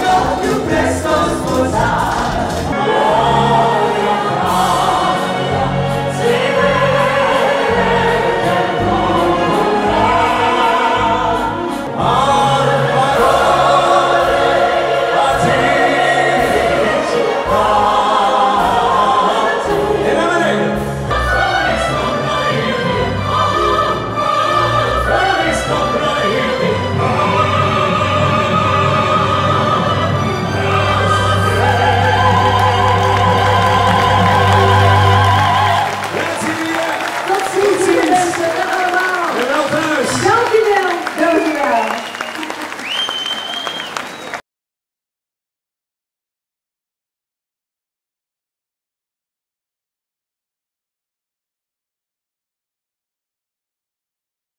Go.